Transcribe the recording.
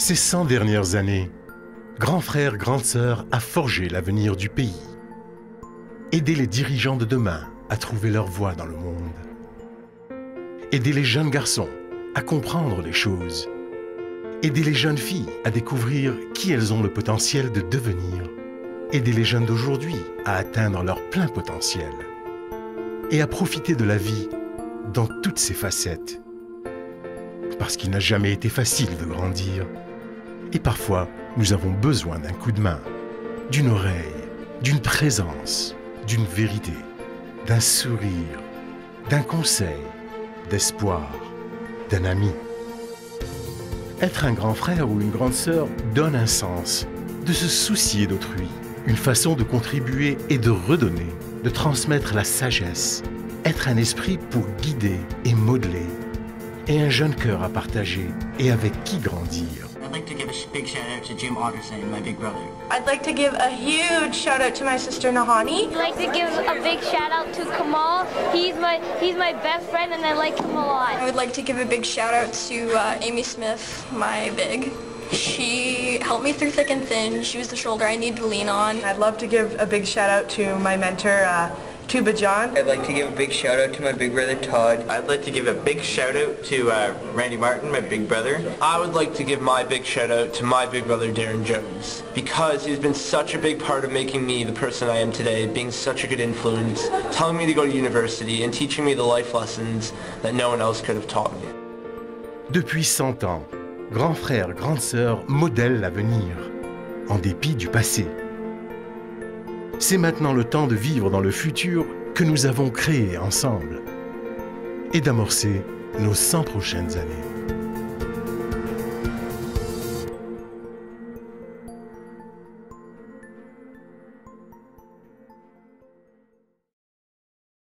Ces 100 dernières années, grand frère, grande sœur a forgé l'avenir du pays. Aider les dirigeants de demain à trouver leur voie dans le monde. Aider les jeunes garçons à comprendre les choses. Aider les jeunes filles à découvrir qui elles ont le potentiel de devenir. Aider les jeunes d'aujourd'hui à atteindre leur plein potentiel. Et à profiter de la vie dans toutes ses facettes. Parce qu'il n'a jamais été facile de grandir. Et parfois, nous avons besoin d'un coup de main, d'une oreille, d'une présence, d'une vérité, d'un sourire, d'un conseil, d'espoir, d'un ami. Être un grand frère ou une grande sœur donne un sens, de se soucier d'autrui, une façon de contribuer et de redonner, de transmettre la sagesse, être un esprit pour guider et modeler, et un jeune cœur à partager et avec qui grandir. I'd like to give a big shout out to Jim Otterson, my big brother. I'd like to give a huge shout out to my sister Nahani. I'd like to give a big shout out to Kamal. He's my he's my best friend and I like him a lot. I would like to give a big shout out to uh, Amy Smith, my big. She helped me through thick and thin. She was the shoulder I needed to lean on. I'd love to give a big shout out to my mentor, uh, Tuba John. I'd like to give a big shout out to my big brother Todd. I'd like to give a big shout out to uh, Randy Martin, my big brother. I would like to give my big shout out to my big brother Darren Jones because he's been such a big part of making me the person I am today, being such a good influence, telling me to go to university and teaching me the life lessons that no one else could have taught me. Depuis 100 ans, grand frère, grande sœur modèlent l'avenir, en dépit du passé. C'est maintenant le temps de vivre dans le futur que nous avons créé ensemble et d'amorcer nos 100 prochaines années.